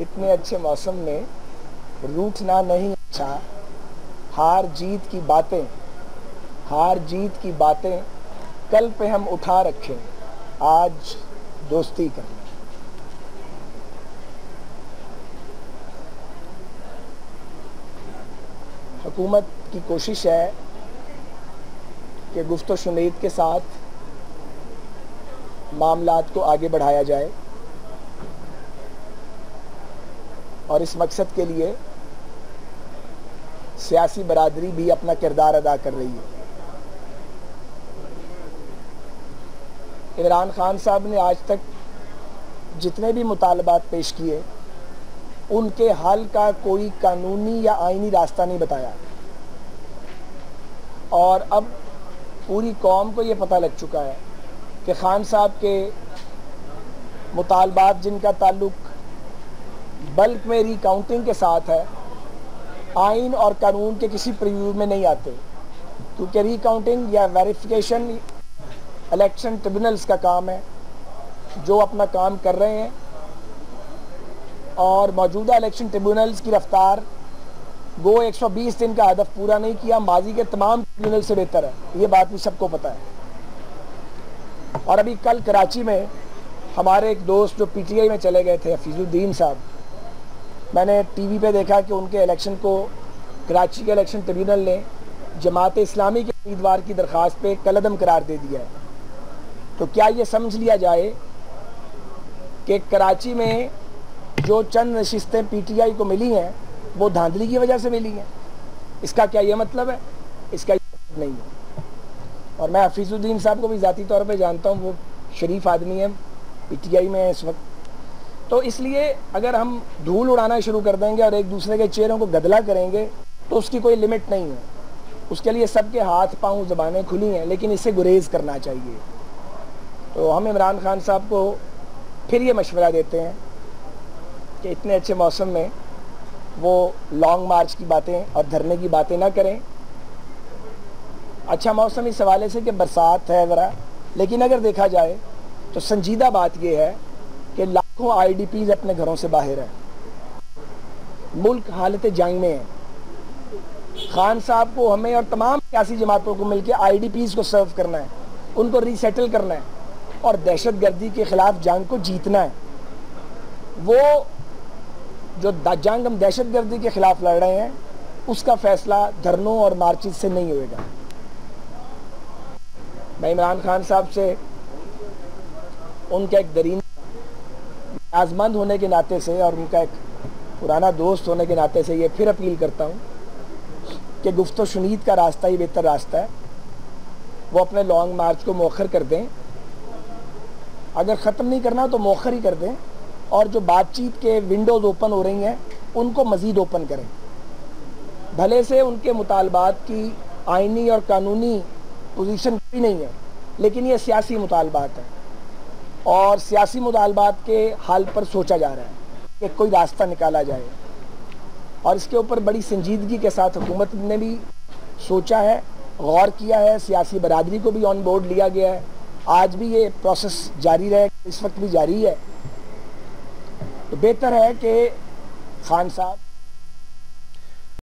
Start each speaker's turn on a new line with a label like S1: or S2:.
S1: इतने अच्छे मौसम में रूठना नहीं अच्छा। हार जीत की बातें, हार जीत की बातें कल पे हम उठा रखें। आज दोस्ती कर लें। हुकूमत की कोशिश है कि गुफ्त शुनीद के साथ मामलात को आगे बढ़ाया जाए। और इस मकसद के लिए सियासी बरदरी भी अपना किरदार अदा कर रही है। इमरान खान साहब ने आज तक जितने भी मुतालबात पेश किए, उनके हल का कोई कानूनी या आइनी रास्ता नहीं बताया। और अब पूरी कौम को ये पता लग चुका है कि खान साहब के मुतालबात जिनका ताल्लुक बल्क में रिकाउंटिंग के साथ है। आइन और कानून के किसी प्रिव्यू में नहीं आते। क्योंकि रिकाउंटिंग या वेरिफिकेशन इलेक्शन ट्रिब्यूनल्स का काम है, जो अपना काम कर रहे हैं। और मौजूदा इलेक्शन ट्रिब्यूनल्स की रफ्तार गो 120 दिन का हदफ पूरा नहीं किया, माजी के तमाम ट्रिब्यूनल से बेहतर है। ये बात भी सबको पता है। और अभी कल कराची में हमारे एक दोस्त जो पीटीआई में चले गए थे हफीजुद्दीन साहब मैंने टीवी पे देखा कि उनके इलेक्शन को कराची के इलेक्शन ट्रिब्यूनल ने जमात इस्लामी के उम्मीदवार की दरख्वास्त पे कलदम करार दे दिया है। तो क्या ये समझ लिया जाए कि कराची में जो चंद नशस्तें पीटीआई को मिली हैं, वो धांधली की वजह से मिली हैं? इसका क्या ये मतलब है? इसका ये मतलब नहीं है। और मैं हफीजुद्दीन साहब को भी ज़ाती तौर पर जानता हूँ, वो शरीफ आदमी है। पीटीआई में इस वक्त तो इसलिए अगर हम धूल उड़ाना शुरू कर देंगे और एक दूसरे के चेहरों को गदला करेंगे तो उसकी कोई लिमिट नहीं है। उसके लिए सबके हाथ, पाँव, जबानें खुली हैं, लेकिन इसे गुरेज करना चाहिए। तो हम इमरान खान साहब को फिर ये मशवरा देते हैं कि इतने अच्छे मौसम में वो लॉन्ग मार्च की बातें और धरने की बातें ना करें। अच्छा मौसम इस हवाले से कि बरसात है ज़रा, लेकिन अगर देखा जाए तो संजीदा बात यह है कि लाखों आईडीपीज अपने घरों से बाहर हैं। मुल्क हालत जंग में है। खान साहब को हमें और तमाम सियासी जमातों को मिलकर आईडीपीज को सर्व करना है। उनको रीसेटल करना है। और दहशत गर्दी के खिलाफ जंग को जीतना है। वो जो जंग हम दहशत गर्दी के खिलाफ लड़ रहे हैं, उसका फैसला धरनों और मार्चिस से नहीं होएगा। मैं इमरान खान साहब से उनका एक दरीन आजमंद होने के नाते से और उनका एक पुराना दोस्त होने के नाते से ये फिर अपील करता हूँ कि गुफ्त शुनीद का रास्ता ही बेहतर रास्ता है। वो अपने लॉन्ग मार्च को मौखर कर दें। अगर ख़त्म नहीं करना तो मौखर ही कर दें और जो बातचीत के विंडोज़ ओपन हो रही हैं, उनको मज़ीद ओपन करें। भले से उनके मुतालबात की आइनी और कानूनी पोजीशन भी नहीं है, लेकिन ये सियासी मुतालबात है। और सियासी मुतालबात के हाल पर सोचा जा रहा है कि कोई रास्ता निकाला जाए। और इसके ऊपर बड़ी संजीदगी के साथ हुकूमत ने भी सोचा है, गौर किया है, सियासी बरदरी को भी ऑन बोर्ड लिया गया है। आज भी ये प्रोसेस जारी रहे, इस वक्त भी जारी है। तो बेहतर है कि खान साहब